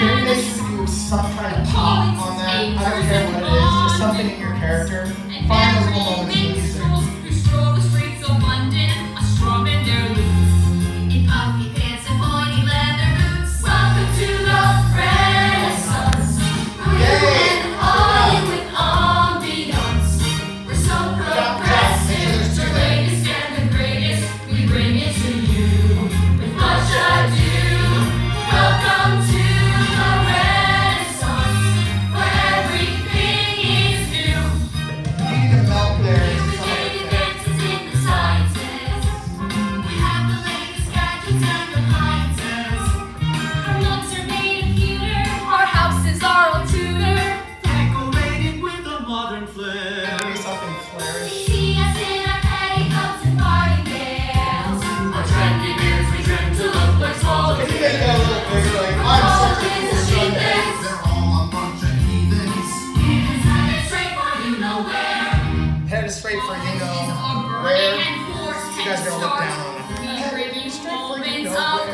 Can make you do some kind of pop on that? I don't care what it is, just something in your character. Find a little moment is straight for you know where you guys are gonna look down on it. Straight for you know where.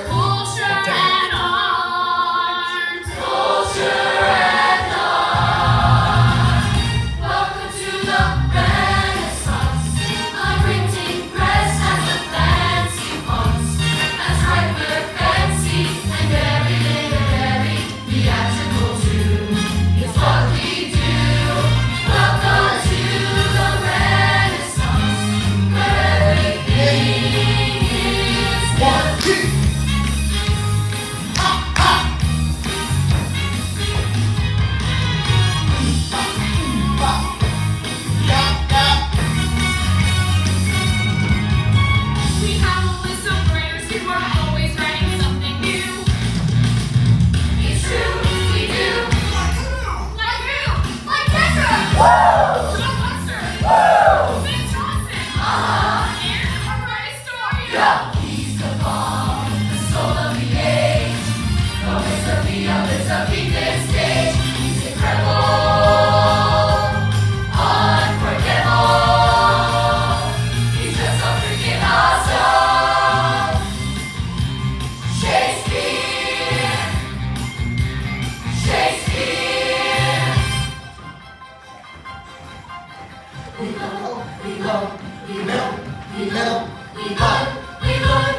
we love, we love, we love, we love, we love.